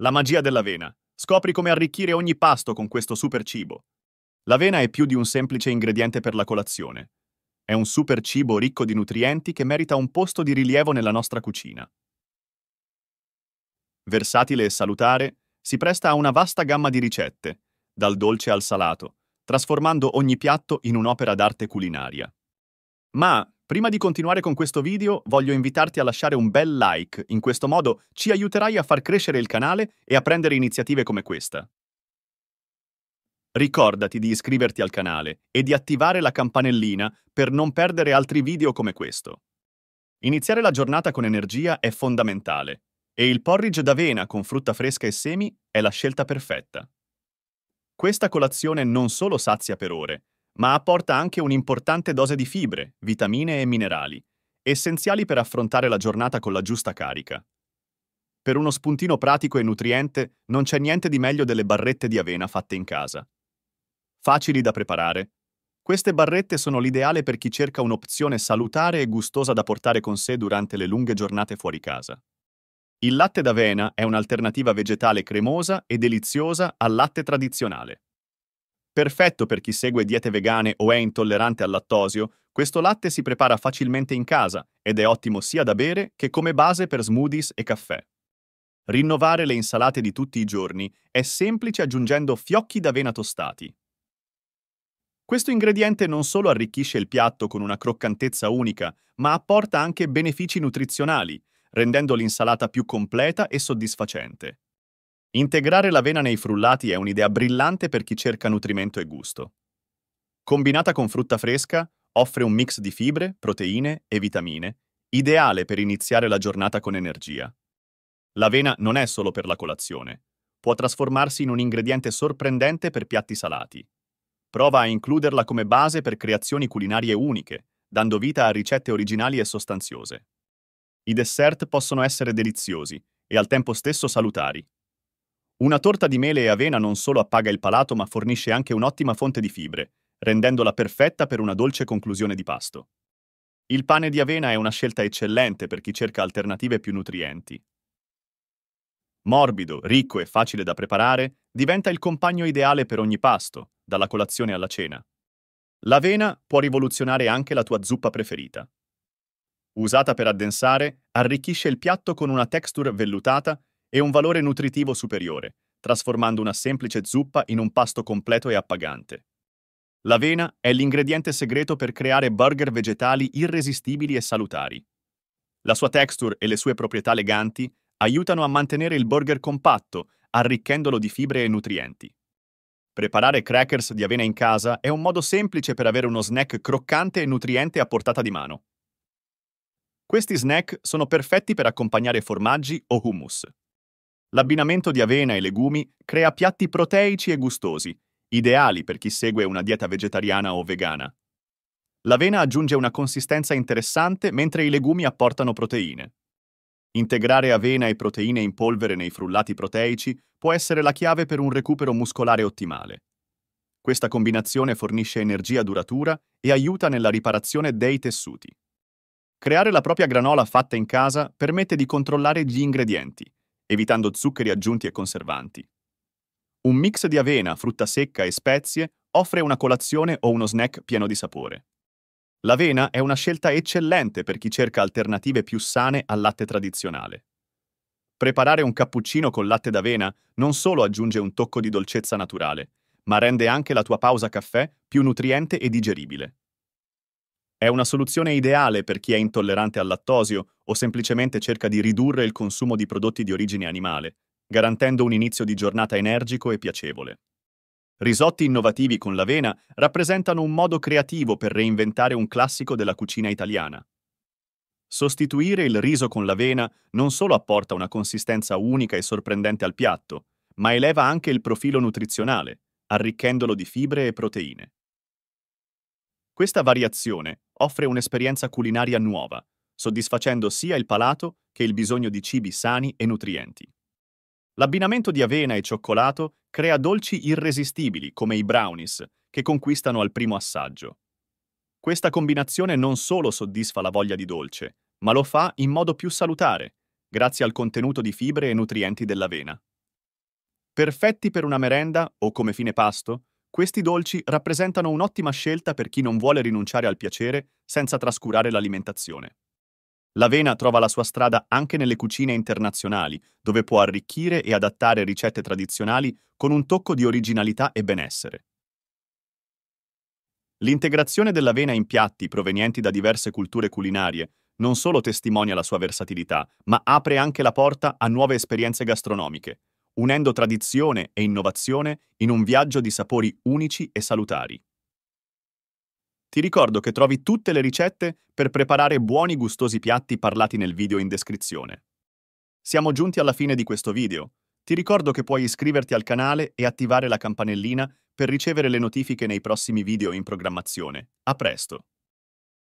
La magia dell'avena. Scopri come arricchire ogni pasto con questo super cibo. L'avena è più di un semplice ingrediente per la colazione. È un super cibo ricco di nutrienti che merita un posto di rilievo nella nostra cucina. Versatile e salutare, si presta a una vasta gamma di ricette, dal dolce al salato, trasformando ogni piatto in un'opera d'arte culinaria. Ma Prima di continuare con questo video, voglio invitarti a lasciare un bel like, in questo modo ci aiuterai a far crescere il canale e a prendere iniziative come questa. Ricordati di iscriverti al canale e di attivare la campanellina per non perdere altri video come questo. Iniziare la giornata con energia è fondamentale e il porridge d'avena con frutta fresca e semi è la scelta perfetta. Questa colazione non solo sazia per ore, ma apporta anche un'importante dose di fibre, vitamine e minerali, essenziali per affrontare la giornata con la giusta carica. Per uno spuntino pratico e nutriente non c'è niente di meglio delle barrette di avena fatte in casa. Facili da preparare, queste barrette sono l'ideale per chi cerca un'opzione salutare e gustosa da portare con sé durante le lunghe giornate fuori casa. Il latte d'avena è un'alternativa vegetale cremosa e deliziosa al latte tradizionale. Perfetto per chi segue diete vegane o è intollerante al lattosio, questo latte si prepara facilmente in casa ed è ottimo sia da bere che come base per smoothies e caffè. Rinnovare le insalate di tutti i giorni è semplice aggiungendo fiocchi d'avena tostati. Questo ingrediente non solo arricchisce il piatto con una croccantezza unica, ma apporta anche benefici nutrizionali, rendendo l'insalata più completa e soddisfacente. Integrare l'avena nei frullati è un'idea brillante per chi cerca nutrimento e gusto. Combinata con frutta fresca, offre un mix di fibre, proteine e vitamine, ideale per iniziare la giornata con energia. L'avena non è solo per la colazione, può trasformarsi in un ingrediente sorprendente per piatti salati. Prova a includerla come base per creazioni culinarie uniche, dando vita a ricette originali e sostanziose. I dessert possono essere deliziosi e al tempo stesso salutari, una torta di mele e avena non solo appaga il palato ma fornisce anche un'ottima fonte di fibre, rendendola perfetta per una dolce conclusione di pasto. Il pane di avena è una scelta eccellente per chi cerca alternative più nutrienti. Morbido, ricco e facile da preparare, diventa il compagno ideale per ogni pasto, dalla colazione alla cena. L'avena può rivoluzionare anche la tua zuppa preferita. Usata per addensare, arricchisce il piatto con una texture vellutata e un valore nutritivo superiore, trasformando una semplice zuppa in un pasto completo e appagante. L'avena è l'ingrediente segreto per creare burger vegetali irresistibili e salutari. La sua texture e le sue proprietà leganti aiutano a mantenere il burger compatto, arricchendolo di fibre e nutrienti. Preparare crackers di avena in casa è un modo semplice per avere uno snack croccante e nutriente a portata di mano. Questi snack sono perfetti per accompagnare formaggi o hummus. L'abbinamento di avena e legumi crea piatti proteici e gustosi, ideali per chi segue una dieta vegetariana o vegana. L'avena aggiunge una consistenza interessante mentre i legumi apportano proteine. Integrare avena e proteine in polvere nei frullati proteici può essere la chiave per un recupero muscolare ottimale. Questa combinazione fornisce energia duratura e aiuta nella riparazione dei tessuti. Creare la propria granola fatta in casa permette di controllare gli ingredienti, evitando zuccheri aggiunti e conservanti. Un mix di avena, frutta secca e spezie offre una colazione o uno snack pieno di sapore. L'avena è una scelta eccellente per chi cerca alternative più sane al latte tradizionale. Preparare un cappuccino con latte d'avena non solo aggiunge un tocco di dolcezza naturale, ma rende anche la tua pausa caffè più nutriente e digeribile. È una soluzione ideale per chi è intollerante al lattosio o semplicemente cerca di ridurre il consumo di prodotti di origine animale, garantendo un inizio di giornata energico e piacevole. Risotti innovativi con l'avena rappresentano un modo creativo per reinventare un classico della cucina italiana. Sostituire il riso con l'avena non solo apporta una consistenza unica e sorprendente al piatto, ma eleva anche il profilo nutrizionale, arricchendolo di fibre e proteine. Questa variazione offre un'esperienza culinaria nuova, soddisfacendo sia il palato che il bisogno di cibi sani e nutrienti. L'abbinamento di avena e cioccolato crea dolci irresistibili come i brownies, che conquistano al primo assaggio. Questa combinazione non solo soddisfa la voglia di dolce, ma lo fa in modo più salutare, grazie al contenuto di fibre e nutrienti dell'avena. Perfetti per una merenda o come fine pasto, questi dolci rappresentano un'ottima scelta per chi non vuole rinunciare al piacere senza trascurare l'alimentazione. L'avena trova la sua strada anche nelle cucine internazionali, dove può arricchire e adattare ricette tradizionali con un tocco di originalità e benessere. L'integrazione dell'avena in piatti provenienti da diverse culture culinarie non solo testimonia la sua versatilità, ma apre anche la porta a nuove esperienze gastronomiche, unendo tradizione e innovazione in un viaggio di sapori unici e salutari. Ti ricordo che trovi tutte le ricette per preparare buoni gustosi piatti parlati nel video in descrizione. Siamo giunti alla fine di questo video. Ti ricordo che puoi iscriverti al canale e attivare la campanellina per ricevere le notifiche nei prossimi video in programmazione. A presto!